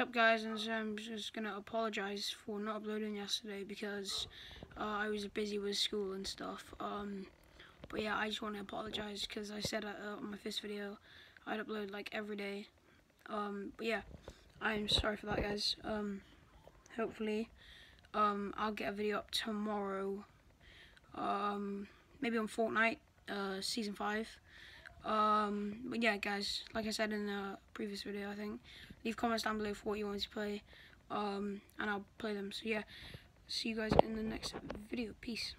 up guys and so I'm just gonna apologize for not uploading yesterday because uh, I was busy with school and stuff um, but yeah I just want to apologize because I said uh, on my first video I'd upload like every day um, but yeah I'm sorry for that guys um, hopefully um, I'll get a video up tomorrow um, maybe on Fortnite uh, season 5 um, but yeah, guys, like I said in the previous video, I think, leave comments down below for what you want to play, um, and I'll play them. So yeah, see you guys in the next video. Peace.